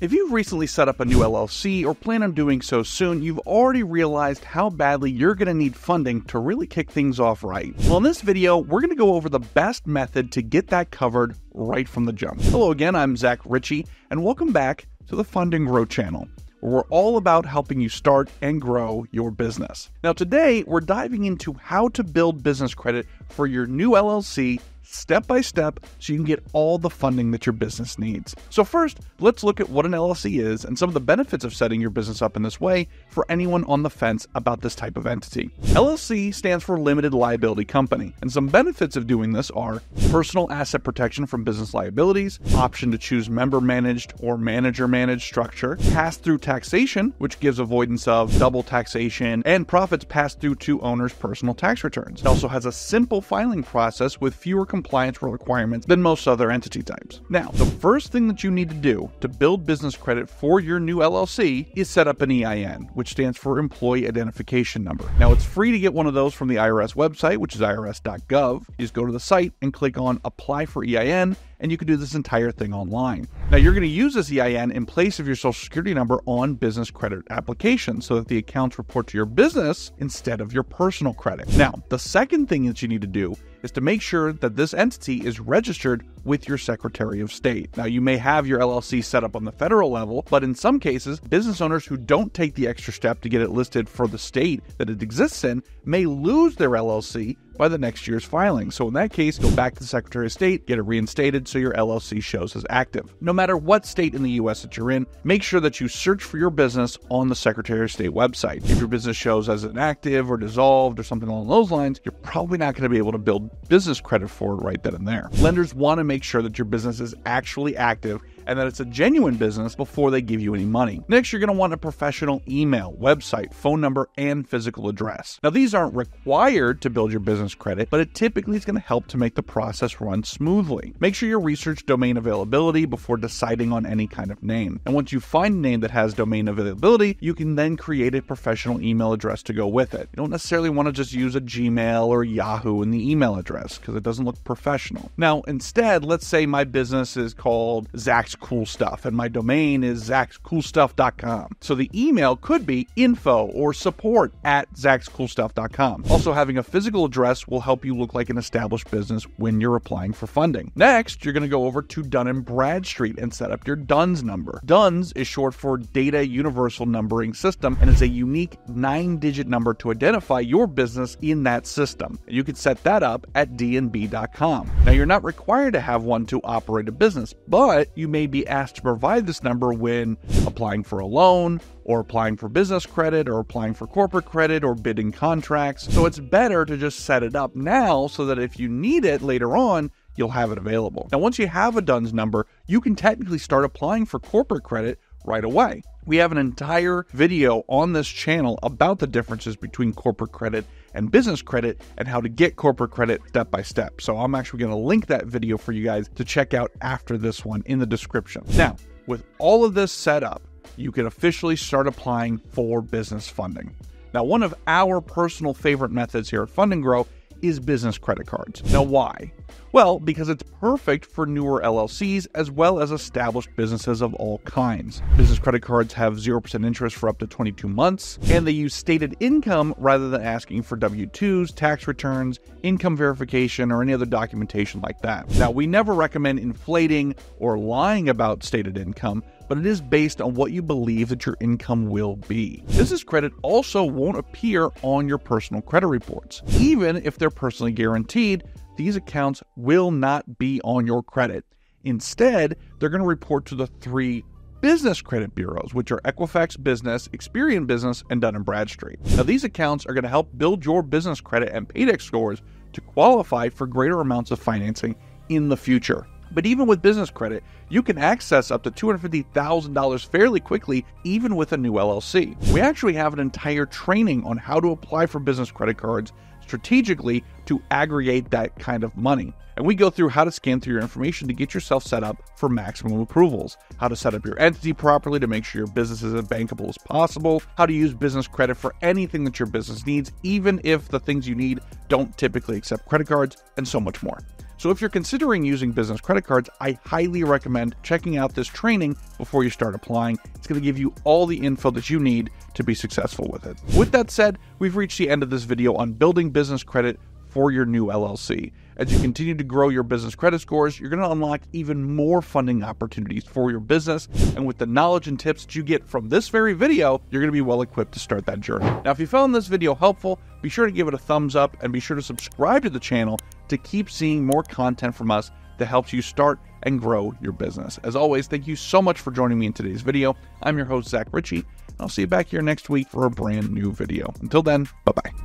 If you've recently set up a new LLC or plan on doing so soon, you've already realized how badly you're going to need funding to really kick things off right. Well, in this video, we're going to go over the best method to get that covered right from the jump. Hello again, I'm Zac Ritchie, and welcome back to the Fund and Grow channel where we're all about helping you start and grow your business. Now, today we're diving into how to build business credit for your new LLC step by step so you can get all the funding that your business needs. So, first, let's look at what an LLC is and some of the benefits of setting your business up in this way for anyone on the fence about this type of entity. LLC stands for Limited Liability Company, and some benefits of doing this are personal asset protection from business liabilities, option to choose member managed or manager managed structure, pass through taxation, which gives avoidance of double taxation, and profits passed through to owners' personal tax returns. It also has a simple filing process with fewer compliance requirements than most other entity types. Now, the first thing that you need to do to build business credit for your new LLC is set up an EIN, which stands for Employee Identification Number. Now, it's free to get one of those from the IRS website, which is irs.gov. You just go to the site and click on Apply for EIN and you can do this entire thing online. Now, you're going to use this EIN in place of your social security number on business credit applications so that the accounts report to your business instead of your personal credit. Now, the second thing that you need to do is to make sure that this entity is registered with your Secretary of State. Now, you may have your LLC set up on the federal level, but in some cases, business owners who don't take the extra step to get it listed for the state that it exists in may lose their LLC by the next year's filing. So in that case, go back to the Secretary of State, get it reinstated so your LLC shows as active. No matter what state in the US that you're in, make sure that you search for your business on the Secretary of State website. If your business shows as inactive or dissolved or something along those lines, you're probably not going to be able to build business credit for it right then and there. Lenders want to make sure that your business is actually active and that it's a genuine business before they give you any money. Next, you're going to want a professional email, website, phone number, and physical address. Now, these aren't required to build your business credit, but it typically is going to help to make the process run smoothly. Make sure you research domain availability before deciding on any kind of name. And once you find a name that has domain availability, you can then create a professional email address to go with it. You don't necessarily want to just use a Gmail or Yahoo in the email address because it doesn't look professional. Now, instead, let's say my business is called Zach's Cool Stuff and my domain is zachscoolstuff.com. So the email could be info or support at zachscoolstuff.com. Also, having a physical address will help you look like an established business when you're applying for funding. Next, you're going to go over to Dun & Bradstreet and set up your DUNS number. DUNS is short for Data Universal Numbering System and is a unique nine-digit number to identify your business in that system. You can set that up at dnb.com. Now, you're not required to have one to operate a business, but you may be asked to provide this number when applying for a loan or applying for business credit or applying for corporate credit or bidding contracts. So it's better to just set it up now so that if you need it later on, you'll have it available. Now, once you have a DUNS number, you can technically start applying for corporate credit right away. We have an entire video on this channel about the differences between corporate credit and business credit and how to get corporate credit step by step. So I'm actually going to link that video for you guys to check out after this one in the description. Now, with all of this set up, you can officially start applying for business funding. Now, one of our personal favorite methods here at Fund and Grow is business credit cards. Now, why? Well, because it's perfect for newer LLCs as well as established businesses of all kinds. Business credit cards have 0% interest for up to 22 months, and they use stated income rather than asking for W 2s, tax returns, income verification, or any other documentation like that. Now, we never recommend inflating or lying about stated income, but it is based on what you believe that your income will be. Business credit also won't appear on your personal credit reports, even if they're personally guaranteed these accounts will not be on your credit. Instead, they're going to report to the three business credit bureaus, which are Equifax Business, Experian Business, and Dun & Bradstreet. Now, these accounts are going to help build your business credit and paydex scores to qualify for greater amounts of financing in the future. But even with business credit, you can access up to $250,000 fairly quickly, even with a new LLC. We actually have an entire training on how to apply for business credit cards strategically to aggregate that kind of money. And we go through how to scan through your information to get yourself set up for maximum approvals, how to set up your entity properly to make sure your business is as bankable as possible, how to use business credit for anything that your business needs, even if the things you need don't typically accept credit cards, and so much more. So if you're considering using business credit cards, I highly recommend checking out this training before you start applying. It's going to give you all the info that you need to be successful with it. With that said, we've reached the end of this video on building business credit for your new LLC. As you continue to grow your business credit scores, you're going to unlock even more funding opportunities for your business. And with the knowledge and tips that you get from this very video, you're going to be well equipped to start that journey. Now, if you found this video helpful, be sure to give it a thumbs up and be sure to subscribe to the channel to keep seeing more content from us that helps you start and grow your business. As always, thank you so much for joining me in today's video. I'm your host, Zac Ritchie. I'll see you back here next week for a brand new video. Until then, bye bye.